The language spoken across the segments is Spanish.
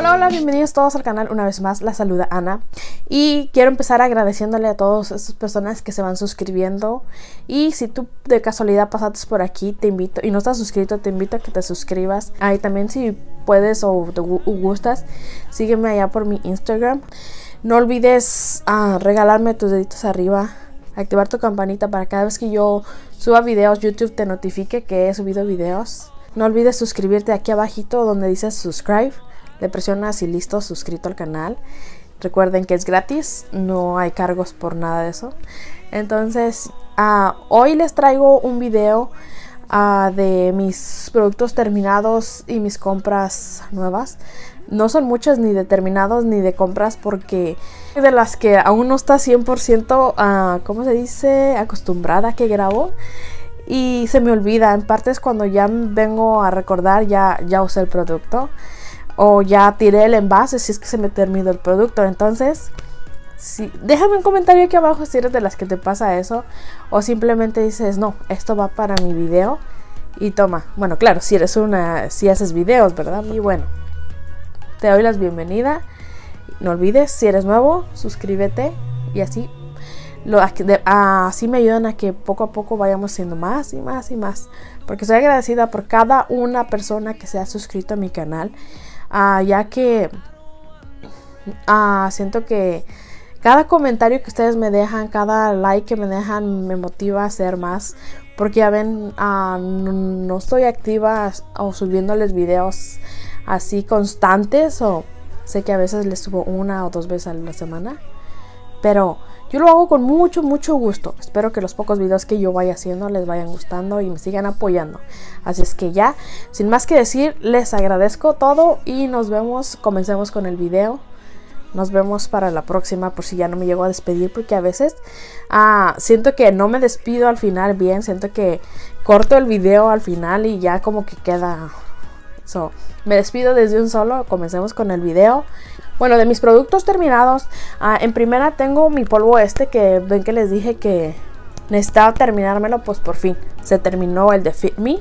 Hola, hola, bienvenidos todos al canal una vez más, la saluda Ana. Y quiero empezar agradeciéndole a todas estas personas que se van suscribiendo. Y si tú de casualidad pasaste por aquí te invito y no estás suscrito te invito a que te suscribas. Ahí también si puedes o te gustas sígueme allá por mi Instagram. No olvides ah, regalarme tus deditos arriba activar tu campanita para cada vez que yo suba videos YouTube te notifique que he subido videos. No olvides suscribirte aquí abajito donde dice subscribe le presionas y listo, suscrito al canal. Recuerden que es gratis, no hay cargos por nada de eso. Entonces, ah, hoy les traigo un video ah, de mis productos terminados y mis compras nuevas. No son muchas ni de terminados ni de compras porque de las que aún no está 100%, uh, ¿cómo se dice? Acostumbrada que grabo. Y se me olvida, en partes cuando ya vengo a recordar ya, ya usé el producto o ya tiré el envase si es que se me terminó el producto. Entonces, si, déjame un comentario aquí abajo si eres de las que te pasa eso o simplemente dices, no, esto va para mi video y toma. Bueno, claro, si eres una, si haces videos, ¿verdad? Y bueno, te doy las bienvenida. No olvides, si eres nuevo, suscríbete y así así me ayudan a que poco a poco vayamos siendo más y más y más. Porque soy agradecida por cada una persona que se ha suscrito a mi canal. Ah, ya que ah, siento que cada comentario que ustedes me dejan, cada like que me dejan me motiva a hacer más. Porque ya ven, ah, no, estoy activa o subiéndoles videos así constantes. O sé que a veces les subo una o dos veces a la semana. Pero yo lo hago con mucho, mucho gusto. Espero que los pocos videos que yo vaya haciendo les vayan gustando y me sigan apoyando. Así es que ya, sin más que decir, les agradezco todo y nos vemos. Comencemos con el video. Nos vemos para la próxima por si ya no me llego a despedir porque a veces ah, siento que no me despido al final bien. Siento que corto el video al final y ya como que queda... So, me despido desde un solo. Comencemos con el video. Bueno, de mis productos terminados, ah, en primera tengo mi polvo este que ven que les dije que necesitaba terminármelo, pues por fin se terminó el de Fit Me.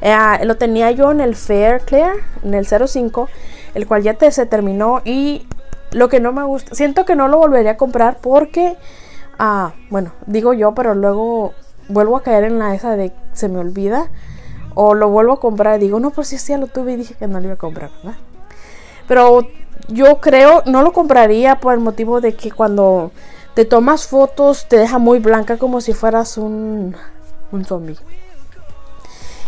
Eh, lo tenía yo en el Fair Clear, en el 05, el cual ya te, se terminó y lo que no me gusta, siento que no lo volvería a comprar porque, ah, bueno, digo yo, pero luego vuelvo a caer en la esa de se me olvida o lo vuelvo a comprar y digo, no, pues si sí, ya lo tuve y dije que no lo iba a comprar, ¿verdad? Pero yo creo, no lo compraría por el motivo de que cuando te tomas fotos te deja muy blanca como si fueras un, un zombie.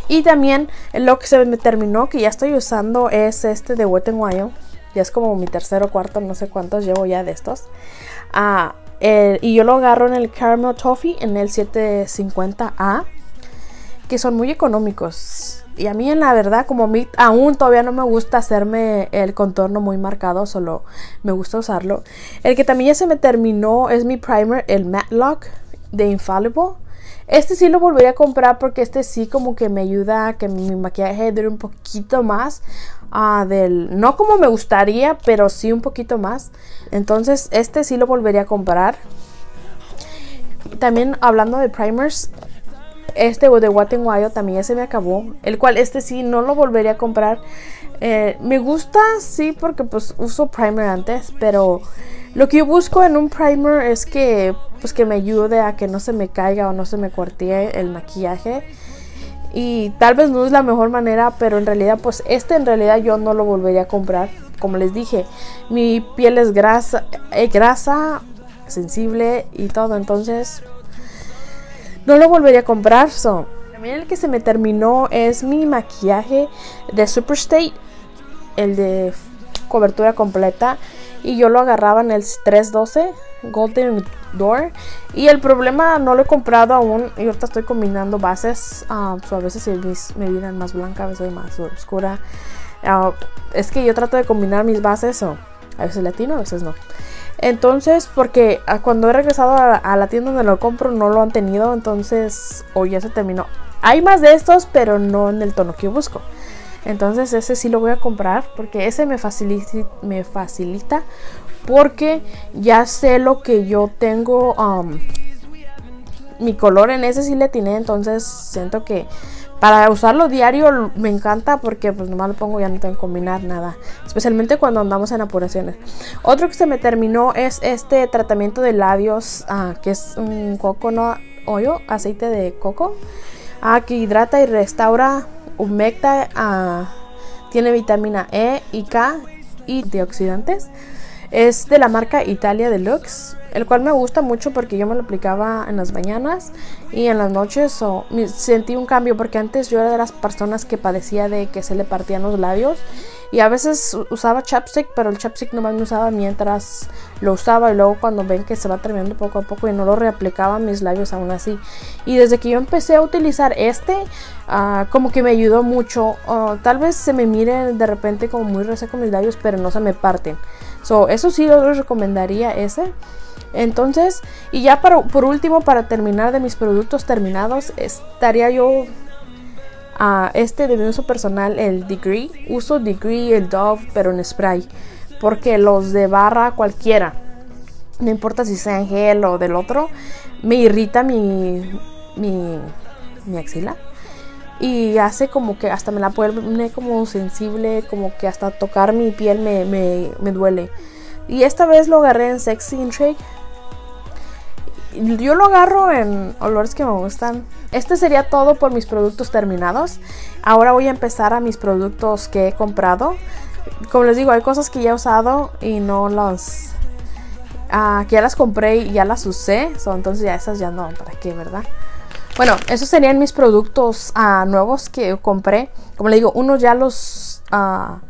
Y también lo que se me terminó, que ya estoy usando, es este de Wet n Wild. Ya es como mi tercero o cuarto, no sé cuántos llevo ya de estos. Ah, y yo lo agarro en el Caramel Toffee, en el 750A, que son muy económicos. Y a mí en la verdad, como a mí aún todavía no me gusta hacerme el contorno muy marcado, solo me gusta usarlo. El que también ya se me terminó es mi primer, el Matte Lock de Infallible. Este sí lo volvería a comprar porque este sí como que me ayuda a que mi maquillaje dure un poquito más. Del, no como me gustaría, pero sí un poquito más. Entonces este sí lo volvería a comprar. También hablando de primers, este de Wild también ya se me acabó. El cual este sí no lo volvería a comprar. Eh, me gusta, sí, porque pues uso primer antes. Pero lo que yo busco en un primer es que pues que me ayude a que no se me caiga o no se me cuartee el maquillaje. Y tal vez no es la mejor manera, pero en realidad pues este en realidad yo no lo volvería a comprar. Como les dije, mi piel es grasa, es grasa sensible y todo. Entonces no lo volvería a comprar. So. También el que se me terminó es mi maquillaje de Superstate, el de cobertura completa. Y yo lo agarraba en el 312 Golden Door. Y el problema no lo he comprado aún. Y ahorita estoy combinando bases. Uh, a veces me miran más blanca, a veces más oscura. Ah, es que yo trato de combinar mis bases. O a veces latino, a veces no. Entonces, porque ah, cuando he regresado a, la tienda donde lo compro no lo han tenido, entonces, o ya se terminó. Hay más de estos, pero no en el tono que yo busco. Entonces ese sí lo voy a comprar porque ese me facilita, me facilita porque ya sé lo que yo tengo. Mi color en ese sí le tiene, entonces siento que para usarlo diario me encanta porque pues nomás lo pongo ya no tengo que combinar nada. Especialmente cuando andamos en apuraciones. Otro que se me terminó es este tratamiento de labios ah, que es un coco no hoyo, aceite de coco. Ah, que hidrata y restaura, humecta, ah, tiene vitamina E y K y antioxidantes. Es de la marca Italia Deluxe, el cual me gusta mucho porque yo me lo aplicaba en las mañanas y en las noches o sentí un cambio porque antes yo era de las personas que padecía de que se le partían los labios y a veces usaba chapstick, pero el chapstick nomás me usaba mientras lo usaba y luego cuando ven que se va terminando poco a poco y no lo reaplicaba mis labios aún así. Y desde que yo empecé a utilizar este, uh, como que me ayudó mucho. Uh, tal vez se me mire de repente como muy reseco mis labios, pero no se me parten. So, eso sí yo les recomendaría ese. Entonces, y ya para, por último, para terminar de mis productos terminados, estaría yo a este de mi uso personal, el Degree. Uso Degree, el Dove, pero en spray. Porque los de barra cualquiera, no importa si sea en gel o del otro, me irrita mi, mi, mi axila. Y hace como que hasta me la pone como sensible, como que hasta tocar mi piel me, me, me duele. Y esta vez lo agarré en Sexy Intrigue yo lo agarro en olores que me gustan. Este sería todo por mis productos terminados. Ahora voy a empezar a mis productos que he comprado. Como les digo, hay cosas que ya he usado y no las... Ah, que ya las compré y ya las usé. entonces ya esas ya no, ¿para qué, verdad? Bueno, esos serían mis productos ah, nuevos que compré. Como les digo, uno ya los... Ah,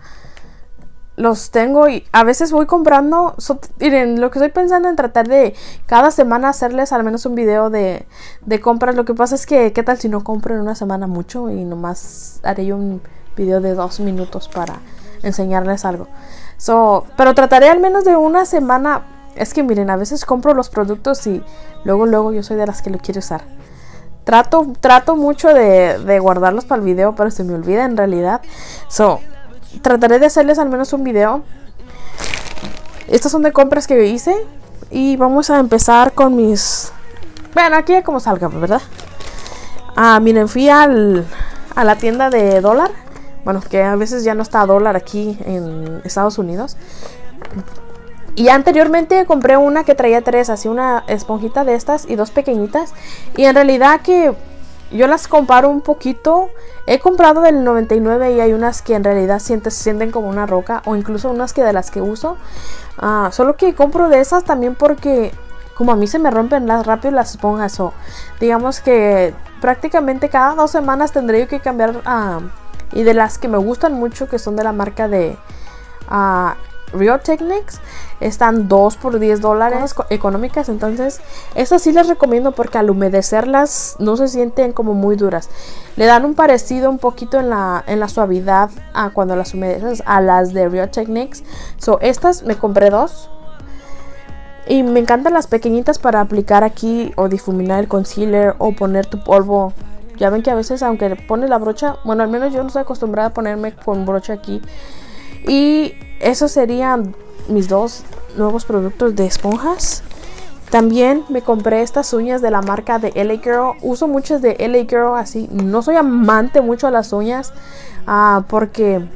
los tengo y a veces voy comprando. miren, lo que estoy pensando en tratar de cada semana hacerles al menos un video de, de, compras. Lo que pasa es que, ¿qué tal si no compro en una semana mucho? Y nomás haré yo un video de dos minutos para enseñarles algo. So, pero trataré al menos de una semana. Es que miren, a veces compro los productos y luego, luego yo soy de las que lo quiero usar. Trato, trato mucho de, de guardarlos para el video, pero se me olvida en realidad. So, trataré de hacerles al menos un video. Estas son de compras que hice. Y vamos a empezar con mis... Bueno, aquí como salga, ¿verdad? Ah, miren, fui al, a la tienda de dólar. Bueno, que a veces ya no está dólar aquí en Estados Unidos. Y anteriormente compré una que traía tres, así una esponjita de estas y dos pequeñitas. Y en realidad que yo las comparo un poquito. He comprado del 99 y hay unas que en realidad sienten, se sienten como una roca o incluso unas que de las que uso. Ah, solo que compro de esas también porque como a mí se me rompen las rápido las esponjas o digamos que prácticamente cada dos semanas tendré que cambiar uh, y de las que me gustan mucho que son de la marca de uh, Real Techniques están 2 por 10 dólares económicas. Entonces, estas sí les recomiendo porque al humedecerlas no se sienten como muy duras. Le dan un parecido un poquito en la, en la suavidad a cuando las humedeces a las de Real Techniques. So, estas me compré dos. Y me encantan las pequeñitas para aplicar aquí o difuminar el concealer o poner tu polvo. Ya ven que a veces aunque pones la brocha, bueno al menos yo no estoy acostumbrada a ponerme con brocha aquí. Y esos serían mis dos nuevos productos de esponjas. También me compré estas uñas de la marca de LA Girl. Uso muchas de LA Girl así. No soy amante mucho a las uñas uh, porque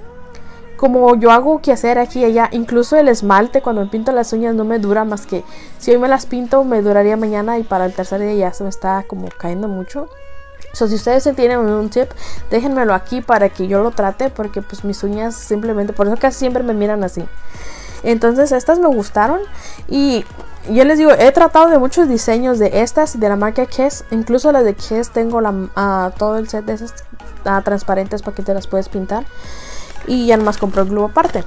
como yo hago que hacer aquí y allá, incluso el esmalte cuando me pinto las uñas no me dura más que si hoy me las pinto me duraría mañana y para el tercer día ya se me está como cayendo mucho. Si ustedes tienen un tip, déjenmelo aquí para que yo lo trate porque pues mis uñas simplemente, por eso casi siempre me miran así. Entonces estas me gustaron y yo les digo, he tratado de muchos diseños de estas y de la marca Kiss. Incluso las de Kiss tengo la, uh, todo el set de esas uh, transparentes para que te las puedes pintar. Y ya nomás compré el glue aparte.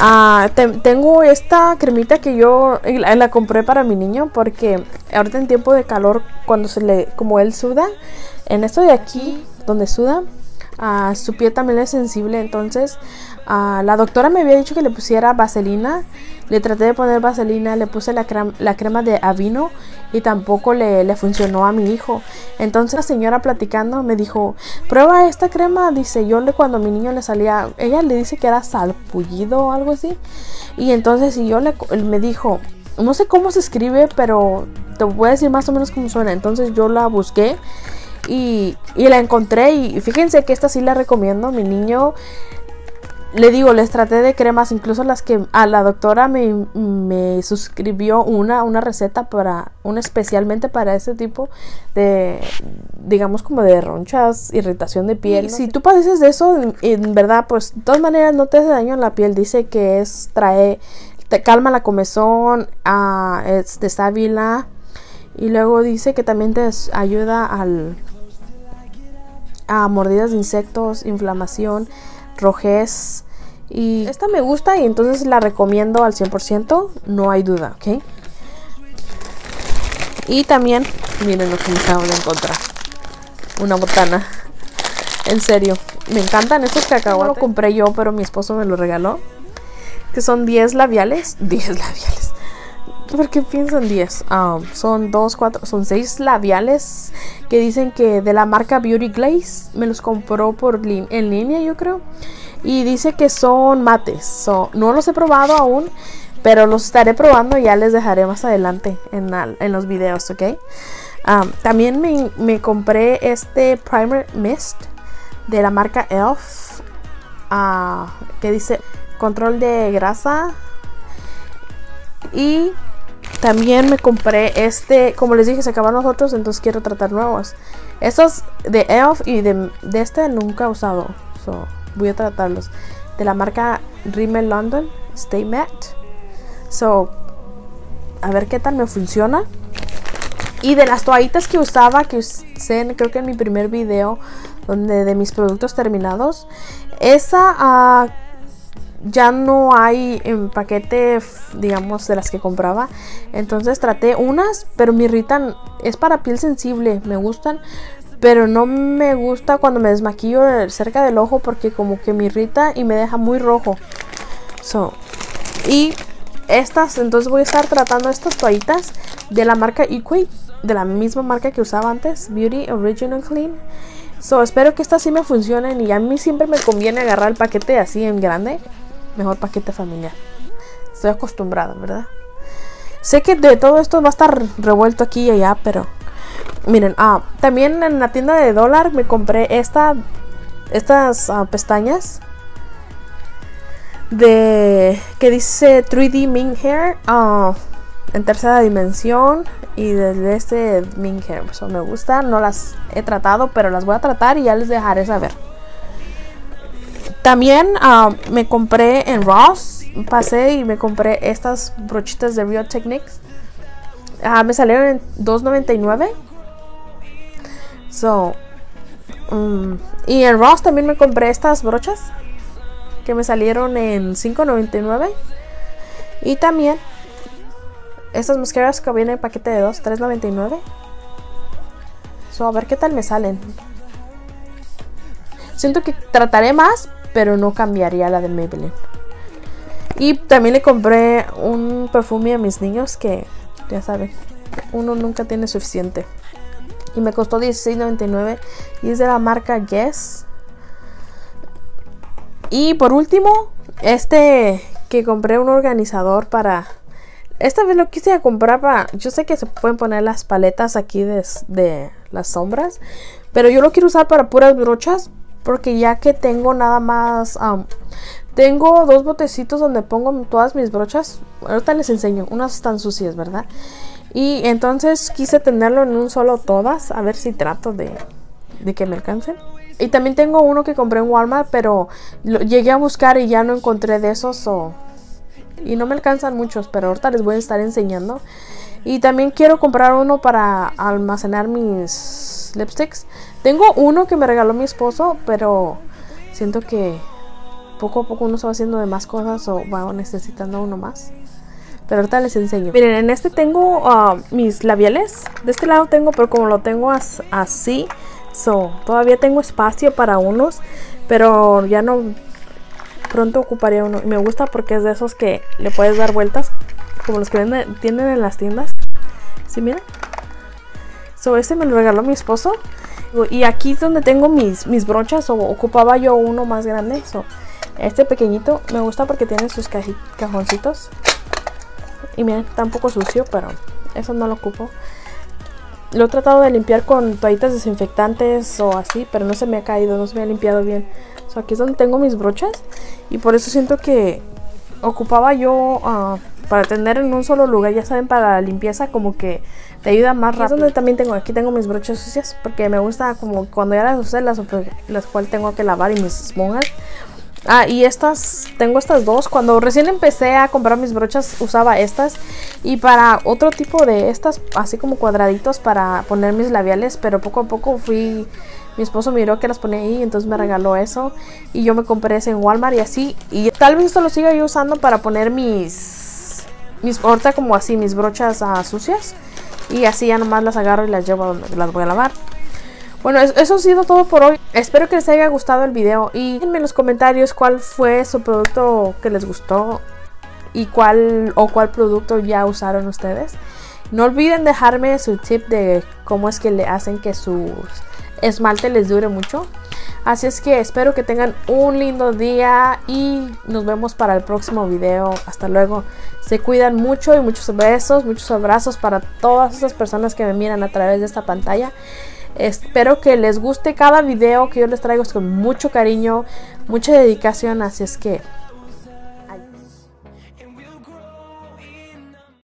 Uh, tengo esta cremita que yo la, la, compré para mi niño porque ahorita en tiempo de calor, cuando se le, como él suda, en esto de aquí, donde suda, su piel también es sensible. Entonces, la doctora me había dicho que le pusiera vaselina. Le traté de poner vaselina, le puse la, crema, la crema de avino y tampoco le, le, funcionó a mi hijo. Entonces la señora platicando me dijo, prueba esta crema. Dice, yo le, cuando a mi niño le salía, ella le dice que era salpullido o algo así. Y entonces y yo le, me dijo, no sé cómo se escribe, pero te voy a decir más o menos cómo suena. Entonces yo la busqué Y, y la encontré y fíjense que esta sí la recomiendo. Mi niño le digo, les traté de cremas, incluso las que a la doctora me, me, suscribió una, una receta para, una especialmente para ese tipo de, digamos como de ronchas, irritación de piel. si tú padeces de eso, en, verdad, pues de todas maneras no te hace daño en la piel. Dice que es, trae, te calma la comezón, uh, es de sábila y luego dice que también te ayuda al, a mordidas de insectos, inflamación rojez. Y esta me gusta y entonces la recomiendo al 100%, no hay duda, ¿ok? Y también, miren lo que me acabo de encontrar. Una botana. En serio, me encantan estos cacahuates. No lo compré yo, pero mi esposo me lo regaló. Que son 10 labiales. 10 labiales. ¿Por qué piensan 10? Ah, son 2, 4, son 6 labiales que dicen que de la marca Beauty Glaze. Me los compró por en línea, yo creo. Y dice que son mates. no los he probado aún, pero los estaré probando y ya les dejaré más adelante en, en los videos, ¿ok? también me, compré este primer mist de la marca ELF. Ah, que dice control de grasa. Y también me compré este, como les dije, se acaban los otros, entonces quiero tratar nuevos. Estos de ELF y de, este nunca he usado. So, voy a tratarlos. De la marca Rimmel London Stay Matte. So, a ver qué tal me funciona. Y de las toallitas que usaba, que usé creo que en mi primer video, donde de mis productos terminados, esa uh, ya no hay en paquete, digamos, de las que compraba. Entonces traté unas, pero me irritan. Es para piel sensible, me gustan. Pero no me gusta cuando me desmaquillo cerca del ojo porque como que me irrita y me deja muy rojo. So, y estas, entonces voy a estar tratando estas toallitas de la marca Equate, de la misma marca que usaba antes, Beauty Original Clean. So, espero que estas sí me funcionen y a mí siempre me conviene agarrar el paquete así en grande. Mejor paquete familiar. Estoy acostumbrada, ¿verdad? Sé que de todo esto va a estar revuelto aquí y allá, pero Miren, ah, también en la tienda de dólar me compré esta, estas ah, pestañas de que dice 3D Ming Hair ah, en tercera dimensión y de este Ming Hair. Eso me gusta, no las he tratado, pero las voy a tratar y ya les dejaré saber. También me compré en Ross, pasé y me compré estas brochitas de Real Techniques. me salieron en $2.99 So, um, y en Ross también me compré estas brochas que me salieron en $5.99. Y también estas mascaras que vienen en paquete de 2, $3.99. So, a ver qué tal me salen. Siento que trataré más, pero no cambiaría la de Maybelline. Y también le compré un perfume a mis niños que, ya saben, uno nunca tiene suficiente y me costó $16.99 y es de la marca Guess. Y por último, este que compré un organizador para... Esta vez lo quise comprar para... Yo sé que se pueden poner las paletas aquí de, las sombras, pero yo lo quiero usar para puras brochas porque ya que tengo nada más... tengo dos botecitos donde pongo todas mis brochas. Ahorita les enseño. Unas están sucias, ¿verdad? Y entonces quise tenerlo en un solo todas, a ver si trato de, que me alcancen. Y también tengo uno que compré en Walmart, pero llegué a buscar y ya no encontré de esos. y no me alcanzan muchos, pero ahorita les voy a estar enseñando. Y también quiero comprar uno para almacenar mis lipsticks. Tengo uno que me regaló mi esposo, pero siento que poco a poco uno se va haciendo de más cosas o va necesitando uno más. Pero ahorita les enseño. Miren, en este tengo ah, mis labiales. De este lado tengo, pero como lo tengo así, so, todavía tengo espacio para unos. Pero ya no, pronto ocuparía uno. Me gusta porque es de esos que le puedes dar vueltas. Como los que venden, tienen en las tiendas. ¿Sí, miren? So, este me lo regaló mi esposo. Y aquí es donde tengo mis, mis brochas. O ocupaba yo uno más grande. Este pequeñito me gusta porque tiene sus cajoncitos. Y miren, está un poco sucio, pero eso no lo ocupo. lo he tratado de limpiar con toallitas desinfectantes o así, pero no se me ha caído, no se me ha limpiado bien. So, aquí es donde tengo mis brochas y por eso siento que ocupaba yo uh, para tener en un solo lugar, ya saben, para la limpieza como que te ayuda más rápido. Es donde también tengo, aquí tengo mis brochas sucias porque me gusta como cuando ya las usé, las, las cuales tengo que lavar y mis esponjas. Ah, y estas, tengo estas dos. Cuando recién empecé a comprar mis brochas usaba estas. Y para otro tipo de estas, así como cuadraditos para poner mis labiales. Pero poco a poco fui, mi esposo miró que las ponía ahí, entonces me regaló eso. Y yo me compré ese en Walmart y así. Y tal vez esto lo siga yo usando para poner mis, mis ahorita como así, mis brochas uh, sucias. Y así ya nomás las agarro y las llevo donde las voy a lavar. Bueno, eso ha sido todo por hoy. Espero que les haya gustado el video y déjenme en los comentarios cuál fue su producto que les gustó y cuál o cuál producto ya usaron ustedes. No olviden dejarme su tip de cómo es que le hacen que su esmalte les dure mucho. Así es que espero que tengan un lindo día y nos vemos para el próximo video. Hasta luego. Se cuidan mucho y muchos besos, muchos abrazos para todas esas personas que me miran a través de esta pantalla. Espero que les guste cada video que yo les traigo con mucho cariño, mucha dedicación, así es que